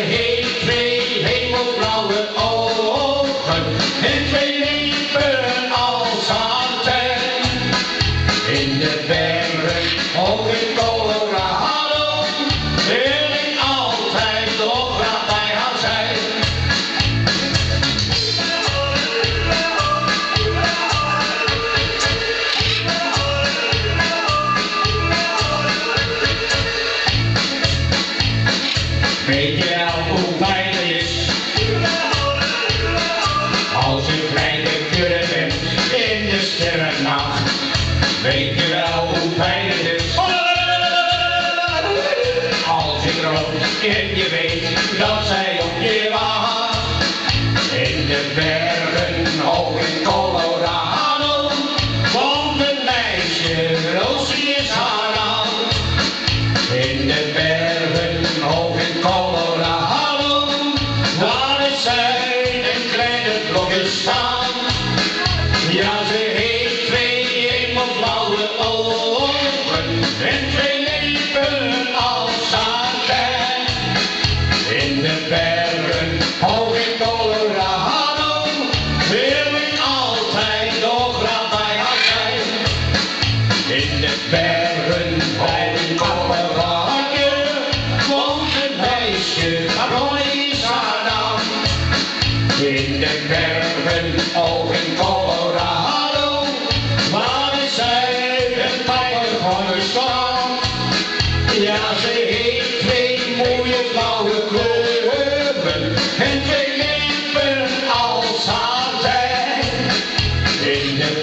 hele twee hemelblauwe Weet je wel hoe fijn het is? Als een kleine kudde bent in de sterrennacht. Weet je wel hoe fijn het is? Als ik rood in je weet dat zij Ja, ze heeft twee hemelblauwe ogen en twee neven als satijn. In de bergen, hoog in Colorado, wil ik altijd nog graag bij haar zijn. In de bergen, bij de apparaatje, woont een meisje, haar mooi is haar naam. In de bergen morgen ook in Colorado. Maar is zij een pijper van de stad? Ja, ze heeft twee mooie blauwe kleuren en twee lippen als haar zij. In de